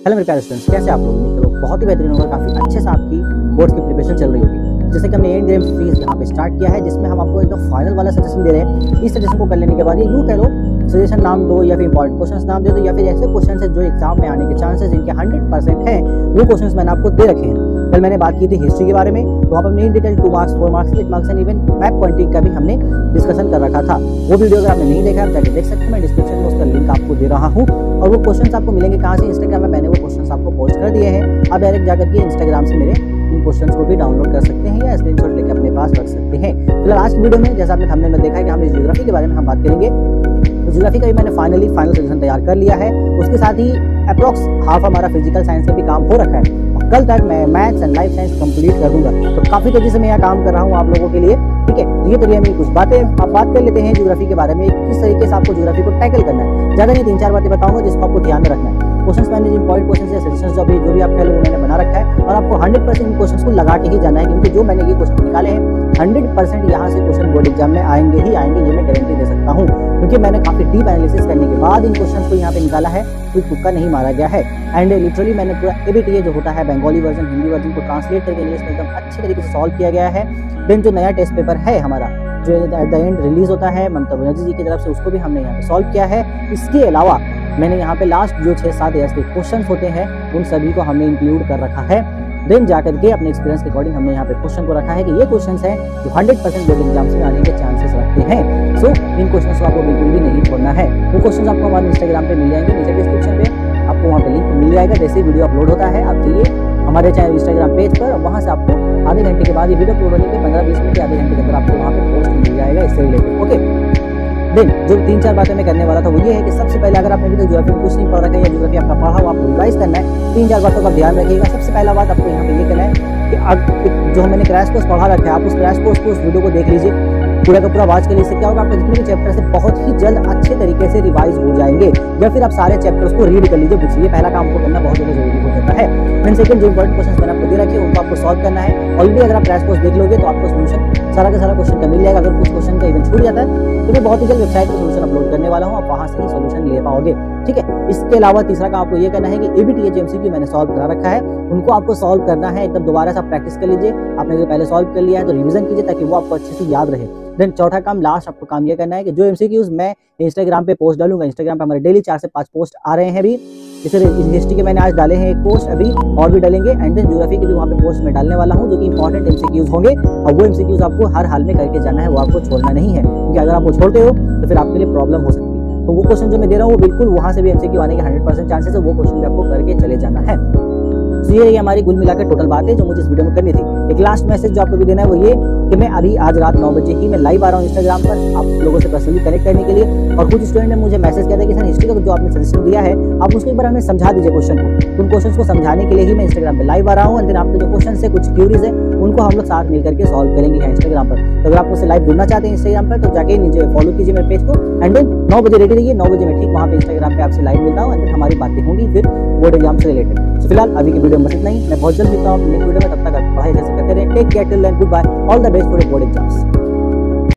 Hello मेरे प्यारे students कैसे आप लोग? उम्मीद करो बहुत ही बेहतरीन होगा, काफ़ी अच्छे से आपकी बोर्ड्स की प्रिपरेशन चल रही होगी। जैसे कि हमने एंड ग्रेम फ़ीस यहाँ पे स्टार्ट किया है, जिसमें हम आपको एकदम फाइनल वाला सजेशन दे रहे हैं। इस सजेशन को कर लेने के बाद ये यूँ कह लो सजेशन नाम दो या फिर इंपॉर्टेंट क्वेश्चन नाम दे दो या फिर ऐसे क्वेश्चन है जो एग्ज़ाम में आने के चांसेस जिनके हंड्रेड परसेंट है, वो क्वेश्चन मैंने आपको दे रखे हैं। कल मैंने बात की थी हिस्ट्री के बारे में तो आप पर in detail two marks four marks eight marks and even map pointing का भी हमने डिस्कशन कर रखा था। वो वीडियो अगर आपने नहीं देखा जाके देख सकते हैं डिस्क्रिप्शन में उसका आपको दे रहा हूँ और वो क्वेश्चन आपको मिलेंगे कहाँ से? इंस्टाग्राम में मैंने वो क्वेश्चन आपको पोस्ट कर दिए हैं। आप डायरेक्ट जाकर के इंस्टाग्राम से मेरे उन क्वेश्चन को भी डाउनलोड कर सकते हैं या स्क्रीन शॉट लेकर अपने पास रख सकते हैं। फ़िलहाल आज की वीडियो में जैसा आपने हमने में देखा है कि हम जियोग्राफी के बारे में हम बात करेंगे। तो जियोग्राफी का भी मैंने फाइनली फाइनल सजेशन तैयार कर लिया है। उसके साथ ही अप्रॉक्स हाफ़ हमारा फ़िज़िकल साइंस का भी काम हो रखा है। कल तक मैं maths and life science complete कर दूँगा तो काफ़ी तेज़ी से मैं यहाँ काम कर रहा हूँ आप लोगों के लिए। ठीक है? तो ये तरीके में कुछ बातें। आप बात कर लेते हैं ज्योग्राफी के बारे में, किस तरीके से आपको ज्योग्राफी को टैकल करना है। ज़्यादा नहीं तीन चार बातें बताऊँगा जिसको आपको ध्यान में रखना है। क्वेश्चन मैंने पॉइंट क्वेश्चन या सजेशन जो भी जो भी आप कह मैंने बना रखा है और आपको 100 परसेंट इन क्वेश्चन को लगा के ही जाना है, क्योंकि जो मैंने ये क्वेश्चन निकाले हैं 100 परसेंट यहाँ से क्वेश्चन बोर्ड एग्ज़ाम में आएँगे ही आएँगे, ये मैं गारंटी दे सकता हूँ। क्योंकि मैंने काफ़ी डीप एनालिसिस करने के बाद इन क्वेश्चन को यहाँ पे निकाला है, कोई तुक्का नहीं मारा गया है। एंड लिटरली मैंने पूरा ए एबीटीए जो होता है बंगाली वर्जन हिंदी वर्जन को ट्रांसलेट करके लिए एकदम अच्छे तरीके से सॉल्व किया गया है। देन जो नया टेस्ट पेपर है हमारा, जो एट द एंड रिलीज़ होता है ममता बनर्जी जी की तरफ़ से उसको भी हमने यहाँ पे सॉल्व किया है। इसके अलावा मैंने यहाँ पे लास्ट जो छः सात ईयर्स के क्वेश्चन होते हैं उन सभी को हमने इंक्लूड कर रखा है। देन जाकर के अपने एक्सपीरियंस के अकॉर्डिंग हमने यहाँ पे क्वेश्चन को रखा है कि ये क्वेश्चन है जो 100 परसेंट बोर्ड एग्ज़ाम्स में आने के चांसेस रखते हैं। सो so, इन क्वेश्चन को आपको बिल्कुल भी नहीं छोड़ना है। वो क्वेश्चन आपको हमारे इंस्टाग्राम पे मिल जाएँगे नीचे डिस्क्रिप्शन पे। आपको वहाँ पे लिंक मिल जाएगा जैसे ही वीडियो अपलोड होता है आप जाइए हमारे चैनल इंस्टाग्राम पेज पर वहाँ से आपको आधे घंटे के बाद ये वीडियो अपलोड होने के पंद्रह बीस मिनट के आधे घंटे के अंदर आपको वहाँ पे पोस्ट मिल जाएगा इससे रिलेटेड ओके देन जो तीन चार बातें मैं करने वाला था वो ये है कि सबसे पहले अगर आपने अभी तक ज्योग्राफी कुछ नहीं पढ़ रखा है या ज्योग्राफी आपका पढ़ा हो, आपको रिवाइज करना है, तीन चार बातों का ध्यान रखिएगा। सबसे पहला बात आपको यहाँ पे ये करना है कि अब जो मैंने क्रैश कोर्स पढ़ा रखा है आप उस क्रैश कोर्स को उस वीडियो को देख लीजिए। पूरा का पूरा वाच कर लीजिए क्या होगा, आपका जितने भी चैप्टर से बहुत ही जल्द अच्छे तरीके से रिवाइज हो जाएँगे। या फिर आप सारे चैप्टर्स को रीड कर लीजिए बुझिए पहला काम को करना बहुत ज़्यादा ज़रूरी हो जाता है। देन सेकंड जो इंपॉर्टेंट क्वेश्चन मैंने आपको दे रखे उनको आपको सॉल्व करना है। ऑलरेडी अगर आप क्रैश कोर्स देख लोगे तो आपको सोल्यूशन सारा का सारा क्वेश्चन का मिल जाएगा। अगर कुछ क्वेश्चन का इवन छूट जाता है तो मैं बहुत ही जल्द वेबसाइट पर सोल्यूशन अपलोड करने वाला हूँ, आप वहाँ से ही सोल्यूशन ले पाओगे। ठीक है? इसके अलावा तीसरा काम आपको ये करना है कि एबीटीएच एमसीक्यू मैंने सॉल्व करा रखा है। उनको आपको सॉल्व करना है, एकदम दोबारा से आप प्रैक्टिस कर लीजिए। आपने जो पहले सॉल्व कर लिया है तो रिवीजन कीजिए ताकि वो आपको अच्छे से याद रहे। देन चौथा काम लास्ट आपको काम ये करना है कि जो एमसीक्यूज मैं इंस्टाग्राम पे पोस्ट डालूँगा इंस्टाग्राम पे हमारे डेली चार से पाँच पोस्ट आ रहे हैं अभी। जैसे हिस्ट्री के मैंने आज डाले हैं एक पोस्ट अभी, और भी डालेंगे एंड देन ज्योग्राफी के भी वहाँ पे पोस्ट में डालने वाला हूँ, जो कि इंपॉर्टेंट एमसीक्यूज होंगे, और वो एमसीक्यूज आपको हर हाल में करके जाना है, वो आपको छोड़ना नहीं है, क्योंकि अगर आप वो छोड़ते हो तो फिर आपके लिए प्रॉब्लम हो सकती है। तो वो क्वेश्चन जो मैं दे रहा हूँ, वो बिल्कुल वहाँ से भी एमसीक्यू आने के हंड्रेड परसेंट चांसेस है, वो क्वेश्चन भी आपको करके चले जाना है। तो ये हमारी कुल मिलाकर टोटल बात है, जो मुझे इस वीडियो में करनी थी। एक लास्ट मैसेज जो आपको भी देना है, वो ये कि मैं अभी आज रात नौ बजे ही मैं लाइव आ रहा हूँ इंस्टाग्राम पर, आप लोगों से पर्सनली कनेक्ट करने के लिए। और कुछ स्टूडेंट ने मुझे मैसेज किया था कि सर हिस्ट्री का जो आपने सजेशन दिया है, आप उसको एक बार हमें समझा दीजिए क्वेश्चन को। उन क्वेश्चन को समझाने के लिए ही मैं इंस्टाग्राम पर लाइव आ रहा हूँ एंड आपके जो क्वेश्चन है, कुछ क्यूरीज है, उनको हम लोग साथ मिलकर के सॉल्व करेंगे इंस्टाग्राम पर। तो अगर आप मुझसे लाइव जुड़ना चाहते हैं इंस्टाग्राम पर तो जाके नीचे फॉलो कीजिए मेरे पेज को। एंड देन नौ बजे रेडी रहिए, नौ बजे मैं ठीक वहाँ पे इंस्टाग्राम पे आपसे लाइव मिलता हूँ एंड हमारी बातें होंगी फिर बोर्ड एग्ज़ाम से रिलेटेड तो फ़िलहाल अभी की वीडियो में बस इतना ही। मैं बहुत जल्द मिलता हूँ नेक्स्ट वीडियो में, तब तक पढ़ाई जैसे करते Take care till then. Goodbye. All the best for your board exams.